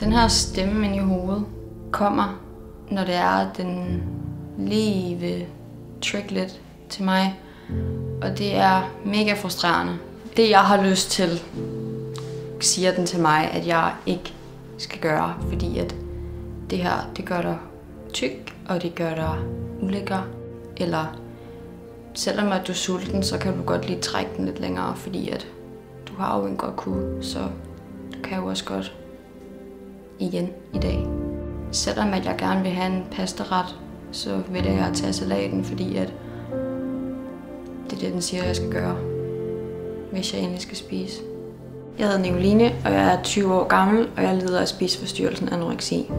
Den her stemme ind i hovedet kommer, når det er, at den lige vil trick lidt til mig. Og det er mega frustrerende. Det, jeg har lyst til, siger den til mig, at jeg ikke skal gøre, fordi at det her, det gør dig tyk, og det gør dig ulækker. Eller selvom at du er sulten, så kan du godt lige trække den lidt længere, fordi at du har jo en godt kunne, så du kan jo også godt igen i dag. Selvom at jeg gerne vil have en pastaret, så vil jeg tage salaten, fordi at det er det, den siger, jeg skal gøre, hvis jeg endelig skal spise. Jeg hedder Nicoline, og jeg er 20 år gammel, og jeg lider af spiseforstyrrelsen anoreksi.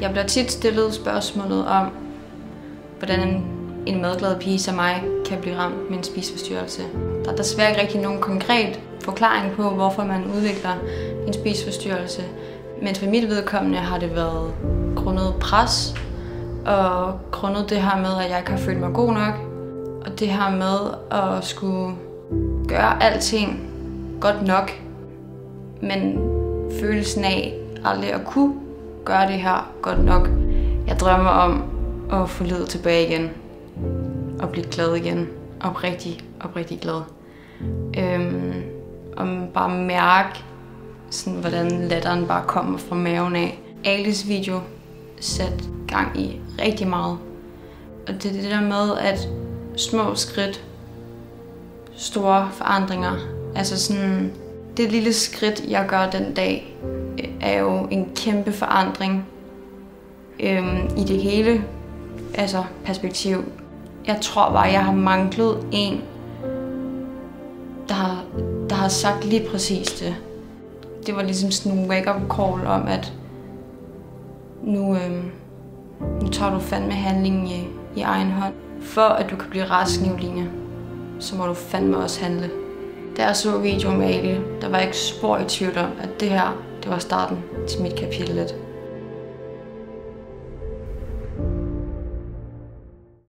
Jeg bliver tit stillet spørgsmålet om, hvordan en madglad pige som mig kan blive ramt med en spiseforstyrrelse. Der er desværre ikke rigtig nogen konkret forklaring på, hvorfor man udvikler en spiseforstyrrelse. Men for mit vedkommende har det været grundet pres, og grundet det her med, at jeg ikke har følt mig god nok, og det her med at skulle gøre alting godt nok, men følelsen af aldrig at kunne gøre det her godt nok. Jeg drømmer om at få livet tilbage igen, og blive glad igen, oprigtig, oprigtig glad. Øhm, om bare mærke, sådan, hvordan latteren bare kommer fra maven af. Alice video sat gang i rigtig meget. Og det er det der med, at små skridt, store forandringer, altså sådan, det lille skridt, jeg gør den dag, øh, er jo en kæmpe forandring øhm, i det hele altså perspektiv. Jeg tror bare, jeg har manglet en, der har, der har sagt lige præcis det. Det var ligesom sådan en wake-up call om, at nu, øh, nu tager du fandme handlingen i, i egen hånd. For at du kan blive rask, Nicoline, så må du fandme også handle. Da jeg så videoen med Ali, der var ikke spor i tvivl om, at det her, det var starten til mit kapitel 1.